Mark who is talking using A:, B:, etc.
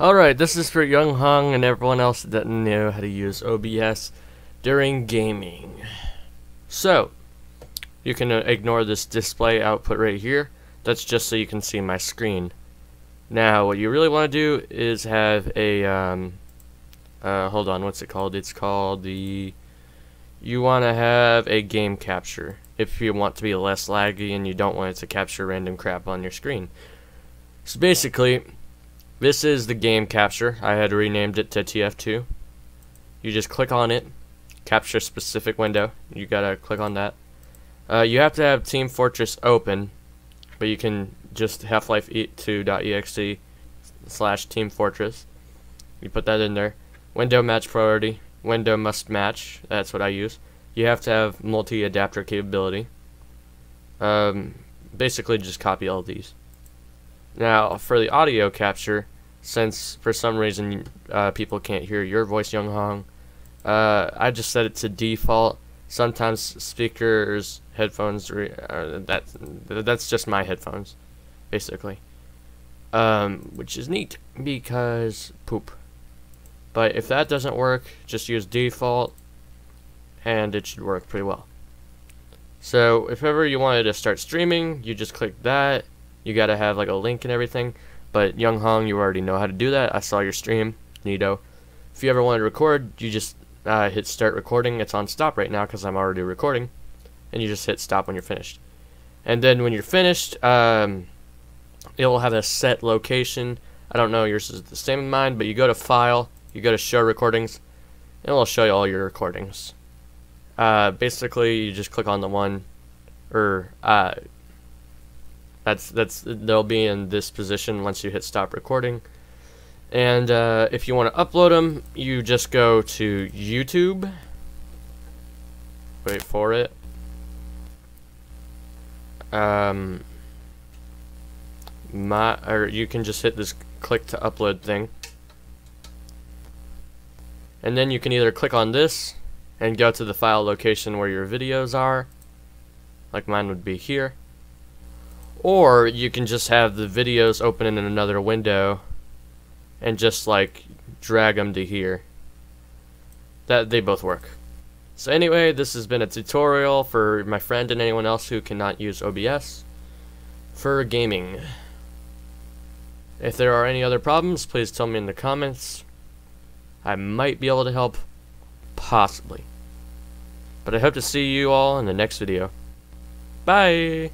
A: Alright, this is for Young Hong and everyone else that doesn't know how to use OBS during gaming. So, you can uh, ignore this display output right here. That's just so you can see my screen. Now, what you really want to do is have a, um, uh, hold on, what's it called? It's called the, you want to have a game capture if you want to be less laggy and you don't want it to capture random crap on your screen. So basically, this is the game capture. I had renamed it to TF2. You just click on it, capture specific window. You gotta click on that. Uh, you have to have Team Fortress open, but you can just Half-Life 2.exe slash Team Fortress. You put that in there. Window match priority. Window must match. That's what I use. You have to have multi-adapter capability. Um, basically, just copy all these. Now, for the audio capture, since for some reason uh, people can't hear your voice, Young Hong, uh, I just set it to default. Sometimes speakers, headphones, uh, that that's just my headphones, basically. Um, which is neat because poop. But if that doesn't work, just use default, and it should work pretty well. So if ever you wanted to start streaming, you just click that you gotta have like a link and everything. But Young Hong, you already know how to do that. I saw your stream, Neato. If you ever want to record, you just uh, hit start recording. It's on stop right now because I'm already recording, and you just hit stop when you're finished. And then when you're finished, um, it will have a set location. I don't know yours is the same in mine, but you go to File, you go to Show Recordings, and it will show you all your recordings. Uh, basically, you just click on the one, or uh, that's that's they'll be in this position once you hit stop recording. And uh, if you want to upload them, you just go to YouTube. Wait for it. Um, my or you can just hit this click to upload thing. And then you can either click on this and go to the file location where your videos are, like mine would be here. Or you can just have the videos open in another window and just like drag them to here. That they both work. So anyway, this has been a tutorial for my friend and anyone else who cannot use OBS for gaming. If there are any other problems, please tell me in the comments. I might be able to help, possibly. But I hope to see you all in the next video. Bye!